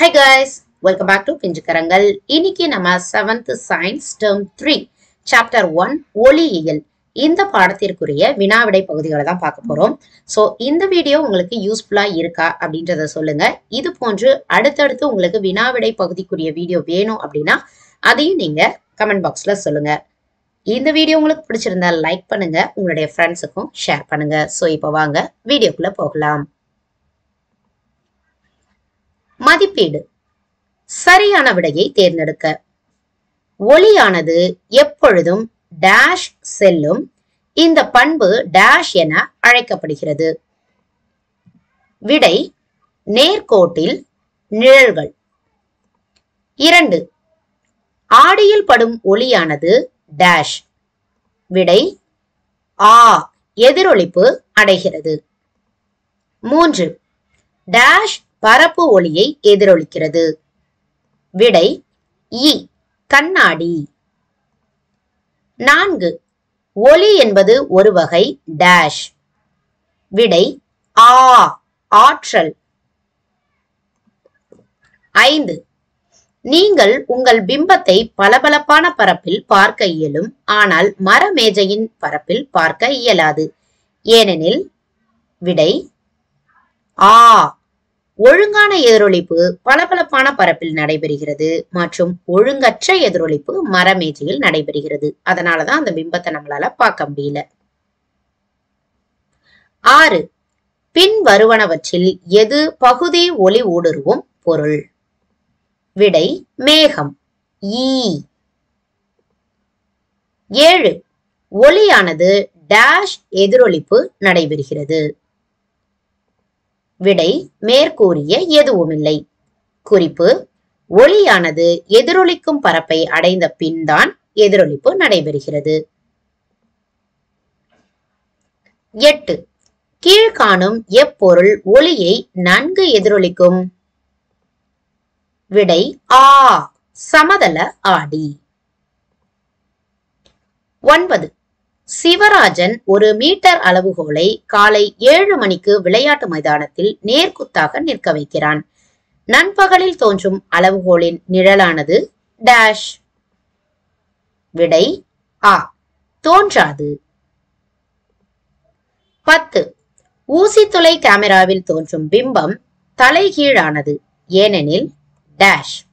Hi guys welcome back to Pinjukkarangal இன்னைக்கு நம்ம seventh science term three chapter one ஒளியியல். இந்த பாடத்திற்குரிய வினாவிடை பகுதிகளை தான் பார்க்க போறோம். ஸோ இந்த வீடியோ உங்களுக்கு யூஸ்ஃபுல்லா இருக்கா அப்படின்றத சொல்லுங்க. இது போன்று அடுத்தடுத்து உங்களுக்கு வினாவிடை பகுதிக்குரிய வீடியோ வேணும் அப்படின்னா அதையும் நீங்க கமெண்ட் பாக்ஸ்ல சொல்லுங்க. இந்த வீடியோ உங்களுக்கு பிடிச்சிருந்தா லைக் பண்ணுங்க. உங்களுடைய ஃப்ரெண்ட்ஸுக்கும் ஷேர் பண்ணுங்க. ஸோ இப்போ வாங்க வீடியோக்குள்ள போகலாம். மதிப்பீடு. சரியான விடையை தேர்ந்தெடுக்க. ஒளியானது எப்பொழுதும் டேஷ் செல்லும். இந்த பண்பு டேஷ் என அழைக்கப்படுகிறது. விடை நேர்கோட்டில் நிழல்கள். இரண்டு. ஆடியில் படும் ஒளியானது டேஷ் விடை ஆ எதிரொலிப்பு அடைகிறது. மூன்று. டேஷ் பரப்பு ஒளியை எதிரொலிக்கிறது. விடை இ கண்ணாடி. நான்கு ஒளி என்பது ஒரு வகை டேஷ் விடை ஆ ஆற்றல். ஐந்து நீங்கள் உங்கள் பிம்பத்தை பளபளப்பான பரப்பில் பார்க்க இயலும் ஆனால் மரமேஜையின் பரப்பில் பார்க்க இயலாது. ஏனெனில் விடை ஆ ஒழுங்கான எதிரொலிப்பு பளபளப்பான பரப்பில் நடைபெறுகிறது மற்றும் ஒழுங்கற்ற எதிரொலிப்பு மரமேஜையில் நடைபெறுகிறது. அதனாலதான் அந்த பிம்பத்தை நம்மளால பார்க்க முடியல. ஆறு பின் வருவனவற்றில் எது பகுதி ஒளி ஊடுருவும் பொருள்? விடை மேகம். ஈ. ஏழு ஒளியானது டேஷ் எதிரொலிப்பு நடைபெறுகிறது. விடை மேற்கூறிய எதுவுமில்லை. குறிப்பு ஒளியானது எதிரொலிக்கும் பரப்பை அடைந்த பின்தான் எதிரொலிப்பு நடைபெறுகிறது. எட்டு கீழ்காணும் எப்பொருள் ஒளியை நன்கு எதிரொலிக்கும். விடை ஆ சமதள ஆடி. ஒன்பது சிவராஜன் ஒரு மீட்டர் அளவுகோலை காலை ஏழு மணிக்கு விளையாட்டு மைதானத்தில் நேர்குத்தாக நிற்க வைக்கிறான். நண்பகலில் தோன்றும் அளவுகோலின் நிழலானது டேஷ் விடை ஆ. தோன்றாது. பத்து. ஊசித்துளை கேமராவில் தோன்றும் பிம்பம் தலைகீழானது ஏனெனில் டேஷ்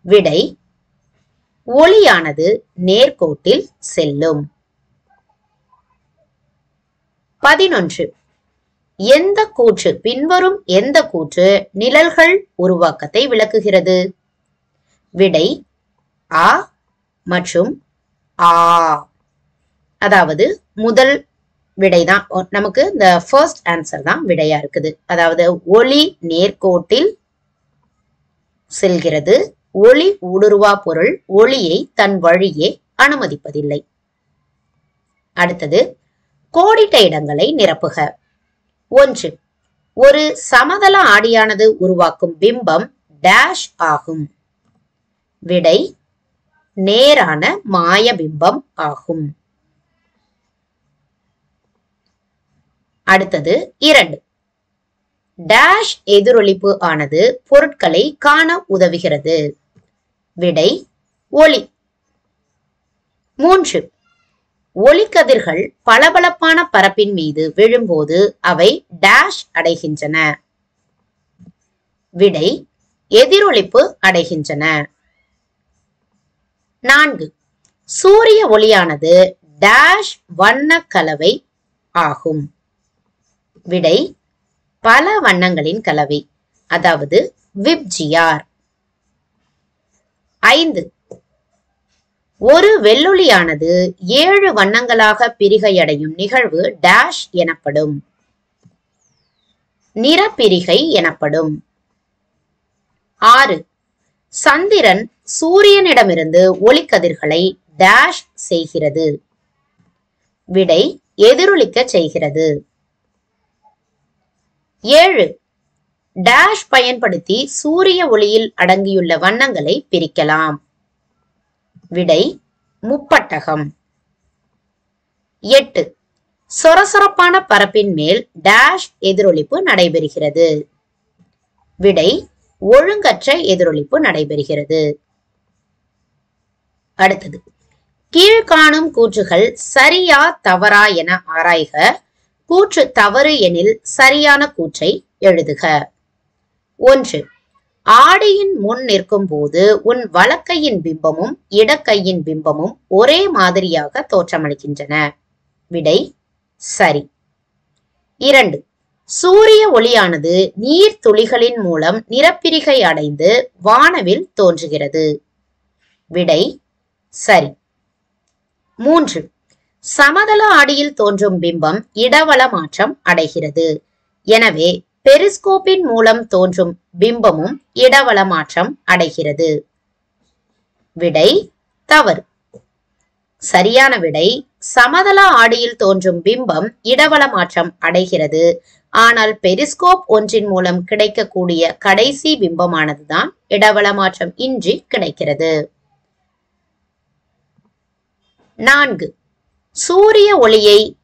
விடை ஒளியானது நேர்கோட்டில் செல்லும். பதினொன்று. எந்த கூற்று பின்வரும் எந்த கூற்று நிழல்கள் உருவாக்கத்தை விளக்குகிறது? விடை ஆ மற்றும் ஆ. அதாவது முதல் விடைதான். நமக்கு இந்த ஃபர்ஸ்ட் ஆன்சர் தான் விடையா இருக்குது. அதாவது ஒளி நேர்கோட்டில் செல்கிறது. ஒளி ஊடுருவா பொருள் ஒளியை தன் வழியே அனுமதிப்பதில்லை. அடுத்தது கோடிட்ட இடங்களை நிரப்புக. ஒன்று ஒரு சமதள ஆடியானது உருவாக்கும் பிம்பம் டேஷ் ஆகும். விடை நேரான மாய பிம்பம் ஆகும். அடுத்தது இரண்டு டேஷ் எதிரொலிப்பு ஆனது பொருட்களை காண உதவுகிறது. விடை ஒளி. மூன்று ஒளிக்கதிர்கள் பளபளப்பான பரப்பின் மீது விழும்போது அவை டேஷ் அடைகின்றன. விடை எதிரொலிப்பு அடைகின்றன. நான்கு. சூரிய ஒளியானது டேஷ் வண்ண கலவை ஆகும். விடை பல வண்ணங்களின் கலவை அதாவது விப்ஜியார் ஐந்து. ஒரு வெள்ளொளியானது ஏழு வண்ணங்களாக பிரிகையடையும் நிகழ்வு டேஷ் எனப்படும். நிறப்பிரிகை எனப்படும். ஆறு. சந்திரன் சூரியனிடமிருந்து ஒளிக்கதிர்களை டேஷ் செய்கிறது. விடை எதிரொலிக்க செய்கிறது. ஏழு. டேஷ் பயன்படுத்தி சூரிய ஒளியில் அடங்கியுள்ள வண்ணங்களை பிரிக்கலாம். விடை முப்பட்டகம். எட்டு. சொரசொரப்பான பரப்பின் மேல் டேஷ் எதிரொலிப்பு நடைபெறுகிறது. விடை ஒழுங்கற்ற எதிரொலிப்பு நடைபெறுகிறது. அடுத்தது. கீழ்காணும் கூற்றுகள் சரியா தவறா என ஆராய்க. கூற்று தவறு எனில் சரியான கூற்றை எழுதுக. ஒன்று. ஆடியின் முன் நிற்கும் போது உன் வலக்கையின் பிம்பமும் இடக்கையின் பிம்பமும் ஒரே மாதிரியாக தோற்றமளிக்கின்றன. விடை சரி. இரண்டு. சூரிய ஒளியானது நீர் துளிகளின் மூலம் நிறப்பிரிகை அடைந்து வானவில் தோன்றுகிறது. விடை சரி. மூன்று. சமதள ஆடியில் தோன்றும் பிம்பம் இடவள மாற்றம் அடைகிறது. எனவே பெரிஸ்கோப்பின் மூலம் தோன்றும் பிம்பமும் இடவள மாற்றம் அடைகிறது. விடை தவறு. சரியான விடை சமதள ஆடியில் தோன்றும் பிம்பம் இடவள மாற்றம் அடைகிறது. ஆனால் பெரிஸ்கோப் ஒன்றின் மூலம் கிடைக்கக்கூடிய கடைசி பிம்பமானதுதான் இடவள மாற்றம் இன்றி கிடைக்கிறது. நான்கு. சூரிய ஒளியை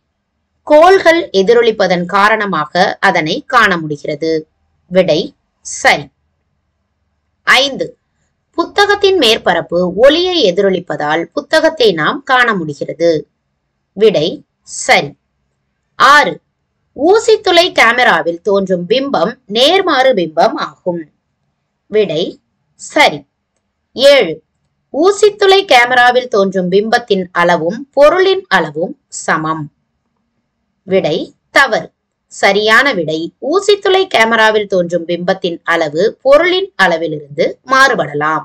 கோள்கள் எதிரொலிப்பதன் காரணமாக அதனை காண முடிகிறது. விடை சரி. ஐந்து. புத்தகத்தின் மேற்பரப்பு ஒளியை எதிரொலிப்பதால் புத்தகத்தை நாம் காண முடிகிறது. விடை சரி. ஆறு. ஊசித்துளை கேமராவில் தோன்றும் பிம்பம் நேர்மாறு பிம்பம் ஆகும். விடை சரி. ஏழு. ஊசித்துளை கேமராவில் தோன்றும் பிம்பத்தின் அளவும் பொருளின் அளவும் சமம். விடை தவறு. சரியான விடை ஊசித்துளை கேமராவில் தோன்றும் பிம்பத்தின் அளவு பொருளின் அளவிலிருந்து மாறுபடலாம்.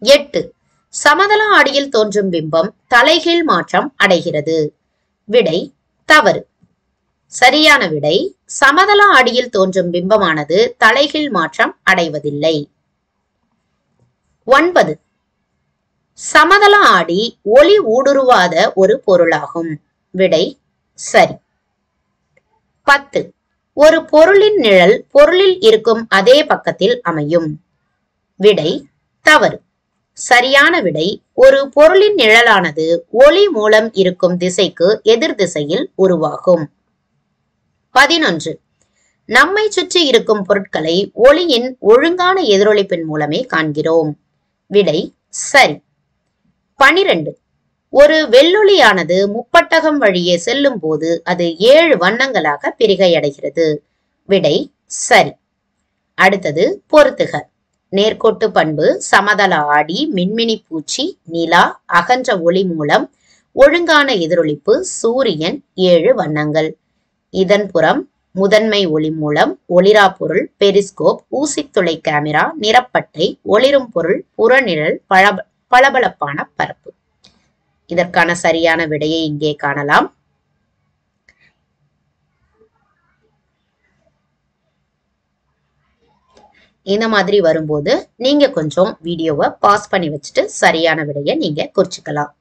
எட்டு. சமதள ஆடியில் தோன்றும் பிம்பம் தலைகீழ் மாற்றம் அடைகிறது. விடை தவறு. சரியான விடை சமதள ஆடியில் தோன்றும் பிம்பமானது தலைகீழ் மாற்றம் அடைவதில்லை. ஒன்பது. சமதள ஆடி ஒளி ஊடுருவாத ஒரு பொருளாகும். விடை சரி. பத்து. ஒரு பொருளின் நிழல் பொருளில் இருக்கும் அதே பக்கத்தில் அமையும். விடை தவறு. சரியான விடை ஒரு பொருளின் நிழலானது ஒளி மூலம் இருக்கும் திசைக்கு எதிர் திசையில் உருவாகும். பதினொன்று. நம்மை சுற்றி இருக்கும் பொருட்களை ஒளியின் ஒழுங்கான எதிரொலிப்பின் மூலமே காண்கிறோம். விடை சரி. பனிரெண்டு. ஒரு வெள்ளொளியானது முப்பட்டகம் வழியே செல்லும் போது அது ஏழு வண்ணங்களாக பிரிகையடைகிறது. விடை சரி. அடுத்தது பொருத்துக நேர்கோட்டு பண்பு சமதள ஆடி மின்மினி பூச்சி நிலா அகன்ற ஒளி மூலம் ஒழுங்கான எதிரொலிப்பு சூரியன் ஏழு வண்ணங்கள். இதன் புறம் முதன்மை ஒளி மூலம் ஒளிரா பொருள் பெரிஸ்கோப் ஊசித்துளை கேமரா நிறப்பட்டை ஒளிரும் பொருள் புறநிழல் பளப பளபளப்பான பரப்பு. இதற்கான சரியான விடையை இங்கே காணலாம். இந்த மாதிரி வரும்போது நீங்க கொஞ்சம் வீடியோவை பாஸ் பண்ணி வச்சுட்டு சரியான விடையை நீங்க குறிச்சுக்கலாம்.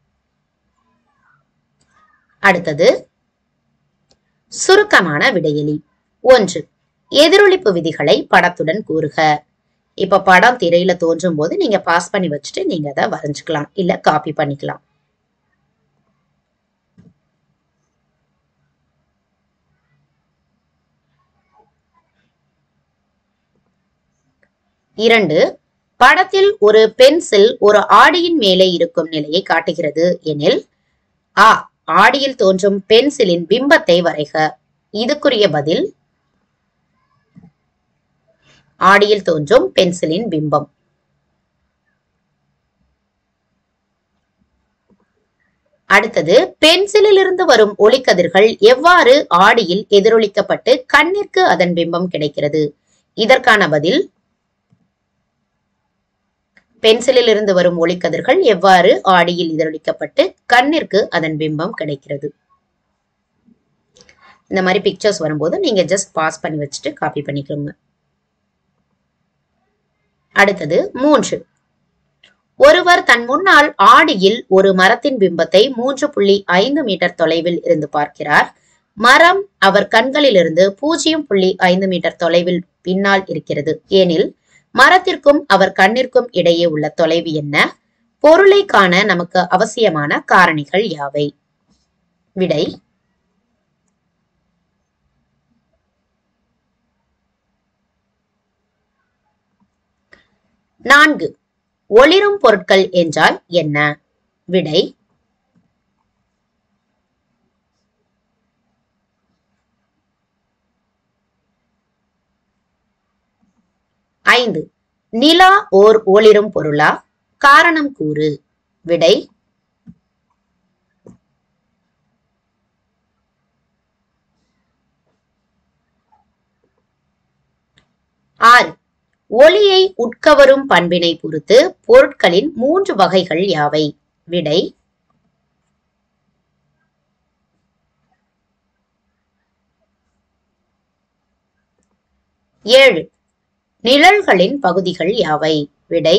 அடுத்தது சுருக்கமான விடையலி ஒன்று எதிரொலிப்பு விதிகளை படத்துடன் கூறுக. இப்ப படம் திரையில தோன்றும் போது நீங்க பாஸ் பண்ணி வச்சுட்டு நீங்க அதை வரைஞ்சுக்கலாம் இல்ல காப்பி பண்ணிக்கலாம். இரண்டு படத்தில் ஒரு பென்சில் ஒரு ஆடியின் மேலே இருக்கும் நிலையை காட்டுகிறது. எனில் ஆ ஆடியில் தோன்றும் பென்சிலின் பிம்பத்தை வரைக. இதுக்குரிய பதில் ஆடியில் தோன்றும் பென்சிலின் பிம்பம். அடுத்தது பென்சிலில் இருந்து வரும் ஒளிக்கதிர்கள் எவ்வாறு ஆடியில் எதிரொலிக்கப்பட்டு கண்ணிற்கு அதன் பிம்பம் கிடைக்கிறது? இதற்கான பதில் பென்சிலில் இருந்து வரும் ஒளிக்கதிர்கள் எவ்வாறு ஆடியில் எதிரொலிக்கப்பட்டு கண்ணிற்கு அதன் பிம்பம் கிடைக்கிறது? இந்த மாதிரி பிக்சர்ஸ் வரும்போது நீங்க ஜஸ்ட் பாஸ் பண்ணி வச்சுட்டு காப்பி பண்ணிக்கோங்க. அடுத்தது மூன்று. ஒருவர் தன் முன்னால் ஆடியில் ஒரு மரத்தின் பிம்பத்தை மூன்று புள்ளி ஐந்து மீட்டர் தொலைவில் இருந்து பார்க்கிறார். மரம் அவர் கண்களிலிருந்து பூஜ்ஜியம் புள்ளி ஐந்து மீட்டர் தொலைவில் பின்னால் இருக்கிறது. ஏனில் மரத்திற்கும் அவர் கண்ணிற்கும் இடையே உள்ள தொலைவு என்ன? பொருளை காண நமக்கு அவசியமான காரணிகள் யாவை? விடை நான்கு. ஒளிரும் பொருட்கள் என்றால் என்ன? விடை ஐந்து. நிலா ஓர் ஒளிரும் பொருளா? காரணம் கூறு. விடை. ஆறு. ஒளியை உட்கவரும் பண்பினை பொறுத்து பொருட்களின் மூன்று வகைகள் யாவை? விடை. ஏழு. நிழல்களின் பகுதிகள் யாவை? விடை.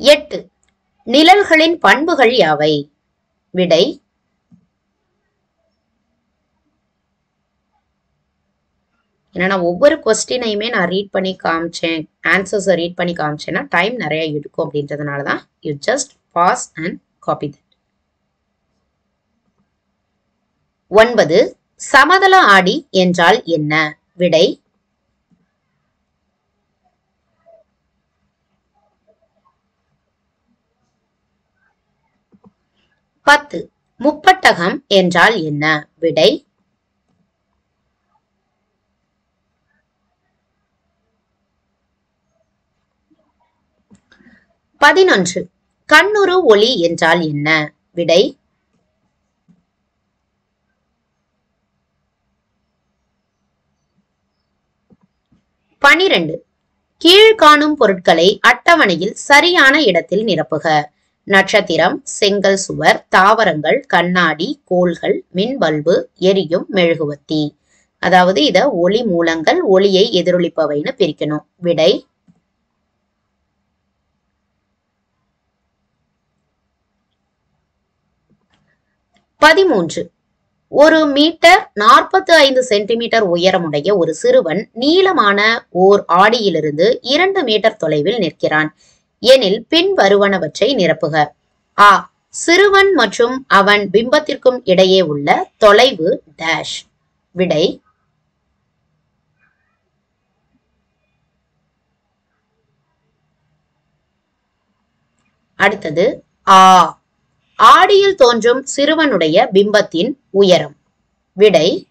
எட்டு. நிழல்களின் பண்புகள் யாவை? விடை. ஏன்னா நான் ஒவ்வொரு கொஸ்டினையுமே நான் ரீட் பண்ணி காமிச்சேன். ஆன்சர்ஸை ரீட் பண்ணி காமிச்சேன்னா டைம் நிறைய இருக்கும் அப்படின்றதுனால தான் you just pass and copy that ஒன்பது. சமதள ஆடி என்றால் என்ன? விடை. பத்து. முப்பட்டகம் என்றால் என்ன? விடை. பதினொன்று. கண்ணுறு ஒளி என்றால் என்ன? விடை. பனிரெண்டு. கீழ்காணும் பொருட்களை அட்டவணையில் சரியான இடத்தில் நிரப்புக. நட்சத்திரம் செங்கல் சுவர் தாவரங்கள் கண்ணாடி கோள்கள் மின்பல்பு எரியும் மெழுகுவத்தி அதாவது இத ஒளி மூலங்கள் ஒளியை எதிரொலிப்பவைன்னு பிரிக்கணும். விடை? பதிமூன்று. ஒரு மீட்டர் நாற்பத்தி ஐந்து சென்டிமீட்டர் உயரமுடைய ஒரு சிறுவன் நீளமான ஓர் ஆடியிலிருந்து இரண்டு மீட்டர் தொலைவில் நிற்கிறான். எனில் பின் வருவனவற்றை நிரப்புக. ஆ சிறுவன் மற்றும் அவன் பிம்பத்திற்கும் இடையே உள்ள தொலைவு டேஷ் விடை அடுத்தது ஆ. ஆடியில் தோன்றும் சிறுவனுடைய பிம்பத்தின் உயரம். விடை.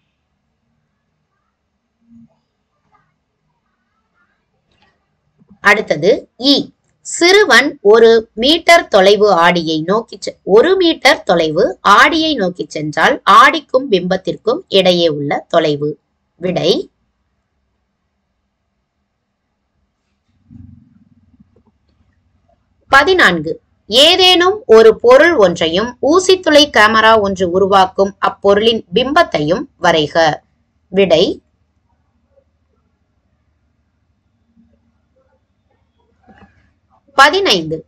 அடுத்தது இ. சிறுவன் ஒரு மீட்டர் தொலைவு ஆடியை நோக்கி செ- ஒரு மீட்டர் தொலைவு ஆடியை நோக்கி சென்றால் ஆடிக்கும் பிம்பத்திற்கும் இடையே உள்ள தொலைவு. விடை. பதினான்கு. ஏதேனும் ஒரு பொருள் ஒன்றையும் ஊசித்துளை கேமரா ஒன்று உருவாக்கும் அப்பொருளின் பிம்பத்தையும் வரைக. விடை பதினைந்து.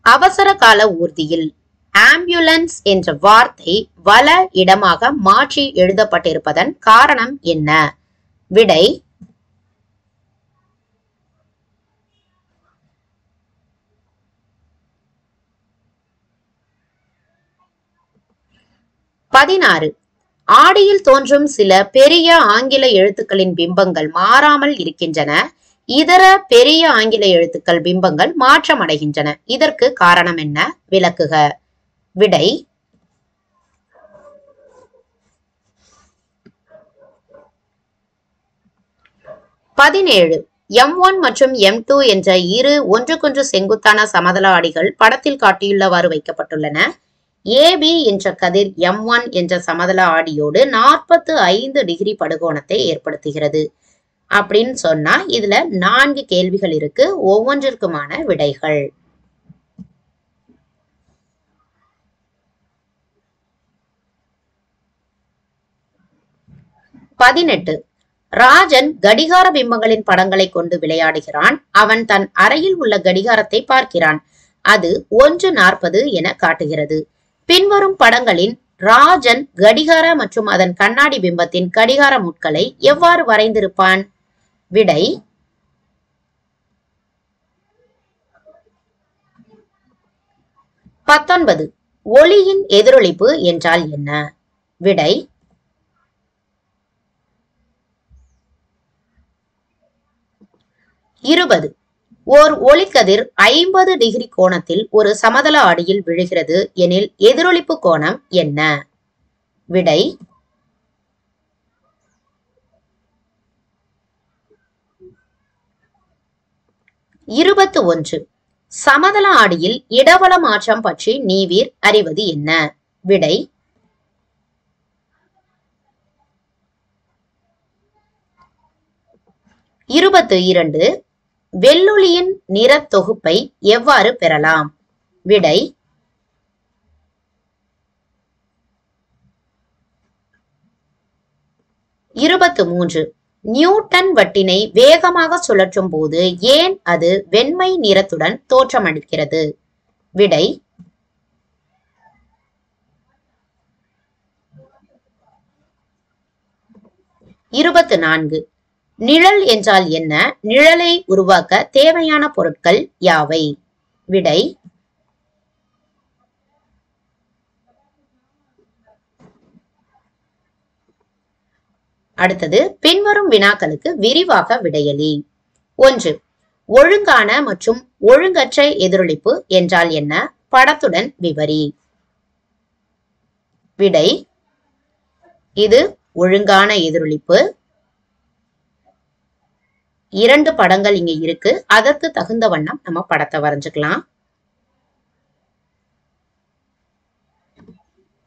அவசர கால ஊர்தியில். ஆம்புலன்ஸ் என்ற வார்த்தை வல இடமாக மாற்றி எழுதப்பட்டிருப்பதன் காரணம் என்ன? விடை பதினாறு. ஆடியில் தோன்றும் சில பெரிய ஆங்கில எழுத்துக்களின் பிம்பங்கள் மாறாமல் இருக்கின்றன. இதர பெரிய ஆங்கில எழுத்துக்கள் பிம்பங்கள் மாற்றமடைகின்றன. இதற்கு காரணம் என்ன? விளக்குக. விடை. பதினேழு. எம் ஒன் மற்றும் எம் டூ என்ற இரு ஒன்றுக்கொன்று செங்குத்தான சமதள ஆடிகள் படத்தில் காட்டியுள்ளவாறு வைக்கப்பட்டுள்ளன. ஏபி என்ற கதிர் எம் ஒன் என்ற சமதள ஆடியோடு நாற்பத்து ஐந்து டிகிரி படுகோணத்தை ஏற்படுத்துகிறது. அப்படின்னு சொன்னா இதுல நான்கு கேள்விகள் இருக்கு. ஒவ்வொன்றிற்குமான விடைகள். பதினெட்டு. ராஜன் கடிகார பிம்பங்களின் படங்களை கொண்டு விளையாடுகிறான். அவன் தன் அறையில் உள்ள கடிகாரத்தை பார்க்கிறான். அது ஒன்று நாற்பது என காட்டுகிறது. பின்வரும் படங்களின் ராஜன் கடிகார மற்றும் அதன் கண்ணாடி பிம்பத்தின் கடிகார முட்களை எவ்வாறு வரைந்திருப்பான்? விடை. பத்தொன்பது. ஒளியின் எதிரொலிப்பு என்றால் என்ன? விடை. இருபது. ஓர் ஒளிக்கதிர் ஐம்பது டிகிரி கோணத்தில் ஒரு சமதள ஆடியில் விழுகிறது எனில் எதிரொலிப்பு கோணம் என்ன? விடை இருபத்து ஒன்று. சமதள ஆடியில் இடவள மாற்றம் பற்றி நீவீர் அறிவது என்ன? விடை இருபத்து இரண்டு. வெள்ளொளியின் நிற தொகுப்பை எவ்வாறு பெறலாம்? விடை இருபத்து மூன்று. நியூட்டன் வட்டினை வேகமாக சுழற்றும் போது ஏன் அது வெண்மை நிறத்துடன் தோற்றமளிக்கிறது? விடை இருபத்து நான்கு. நிழல் என்றால் என்ன? நிழலை உருவாக்க தேவையான பொருட்கள் யாவை? விடை அடுத்தது பின்வரும் வினாக்களுக்கு விரிவாக விடையளி ஒன்று ஒழுங்கான மற்றும் ஒழுங்கற்ற எதிரொலிப்பு என்றால் என்ன? படத்துடன் விவரி விடை இது ஒழுங்கான எதிரொலிப்பு. இரண்டு படங்கள் இங்க இருக்கு. அதற்கு தகுந்த வண்ணம் நம்ம படத்தை வரைஞ்சுக்கலாம்.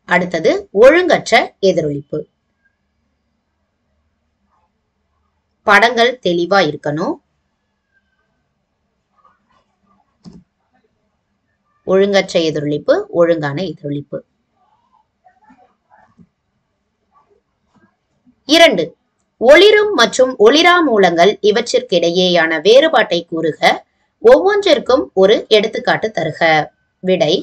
அடுத்தது ஒழுங்கற்ற எதிரொளிப்பு படங்கள் தெளிவா இருக்கணும். ஒழுங்கற்ற எதிரொலிப்பு ஒழுங்கான எதிரொளிப்பு இரண்டு ஒளிரும் மற்றும் ஒளிரா மூலங்கள் இவற்றிற்கிடையேயான வேறுபாட்டை கூறுக. ஒவ்வொன்றிற்கும் ஒரு எடுத்துக்காட்டு தருக. விடை.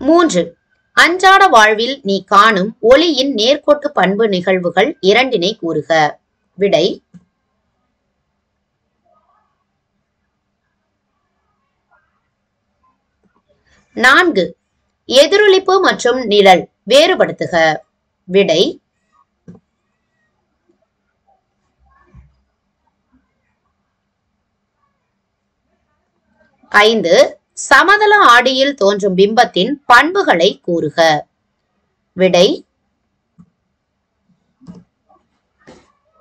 மூன்று. அன்றாட வாழ்வில் நீ காணும் ஒளியின் நேர்கோட்டு பண்பு நிகழ்வுகள் இரண்டினை கூறுக. விடை. நான்கு. எதிரொளிப்பு மற்றும் நிழல் வேறுபடுத்துக. விடை. ஐந்து. சமதள ஆடியில் தோன்றும் பிம்பத்தின் பண்புகளை கூறுக. விடை.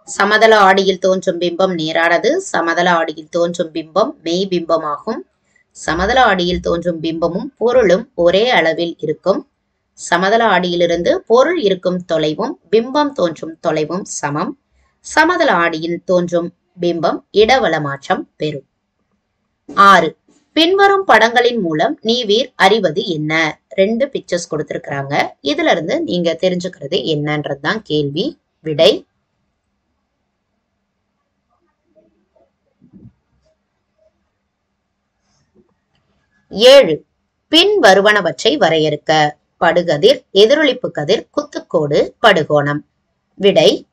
சமதள ஆடியில் தோன்றும் பிம்பம் நேரானது. சமதள ஆடியில் தோன்றும் பிம்பம் மெய் பிம்பமாகும் சமதள ஆடியில் தோன்றும் பிம்பமும் பொருளும் ஒரே அளவில் இருக்கும். சமதள ஆடியிலிருந்து பொருள் இருக்கும் தொலைவும் பிம்பம் தோன்றும் தொலைவும் சமம். சமதள ஆடியில் தோன்றும் பிம்பம் இடவள மாற்றம் பெறும். ஆறு. பின்வரும் படங்களின் மூலம் நீவீர் அறிவது என்ன? ரெண்டு பிக்சர்ஸ் கொடுத்திருக்கிறாங்க. இதுல இருந்து நீங்க தெரிஞ்சுக்கிறது என்னன்றதுதான் கேள்வி. விடை ஏழு. பின் வருவனவற்றை வரையறுக்க. படுகதிர் எதிரொளிப்பு கதிர் குத்துக்கோடு படுகோணம். விடை.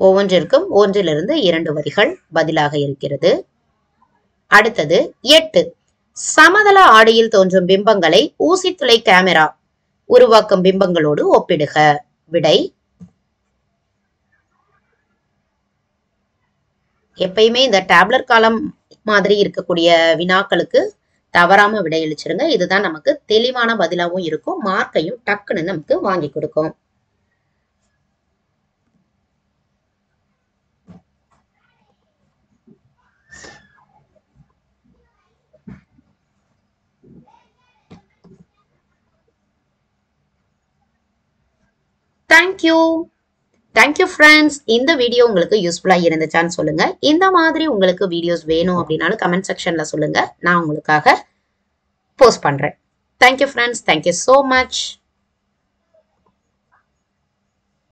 ஒவ்வொன்றிற்கும் ஒன்றிலிருந்து இரண்டு வரிகள் பதிலாக இருக்கிறது. அடுத்தது எட்டு. சமதள ஆடியில் தோன்றும் பிம்பங்களை ஊசித்துளை கேமரா. உருவாக்கும் பிம்பங்களோடு ஒப்பிடுக. விடை. எப்பயுமே இந்த டேப்லர் காலம் மாதிரி இருக்கக்கூடிய வினாக்களுக்கு தவறாம விடையளிச்சிருங்க இதுதான் நமக்கு தெளிவான பதிலாகவும் இருக்கும். மார்க்கையும் டக்குன்னு நமக்கு வாங்கி கொடுக்கும். Thank you thank you friends இந்த வீடியோ உங்களுக்கு யூஸ்ஃபுல்லாக இருந்துச்சான்னு சொல்லுங்க. இந்த மாதிரி உங்களுக்கு வீடியோஸ் வேணும் அப்படின்னாலும் கமெண்ட் செக்ஷன்ல சொல்லுங்க. நான் உங்களுக்காக போஸ்ட் பண்றேன். Thank you friends thank you so much